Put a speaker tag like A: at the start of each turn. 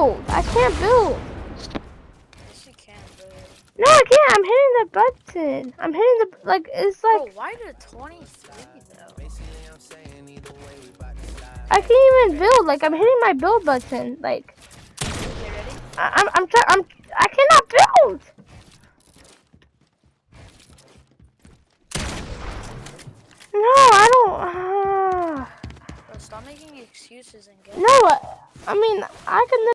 A: build. I can't build. No, I can't. I'm hitting the button. I'm hitting the like. It's
B: Bro,
A: like oh,
B: why did 23 though?
A: I can't even build. Like I'm hitting my build button. Like
B: Okay, ready?
A: I, I'm I'm trying. I'm I cannot build. No, I don't. Uh,
B: Bro, stop making excuses and get.
A: no, I mean I can.